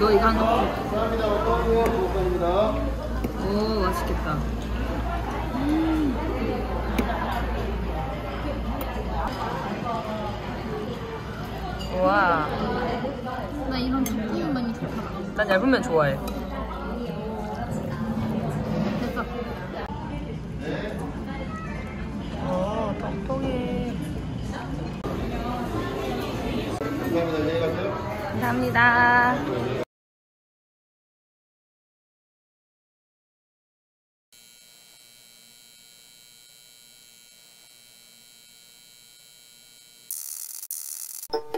너 이거 하나 먹어. 감사합니다. 어떤 거 부업입니다. 오, 맛있겠다. 우와. 나 이런 두꺼운 면이 좋더라. 난 얇은 면 좋아해. 됐어. 어. 감사합니다. 안녕히 가세요. 감사합니다. you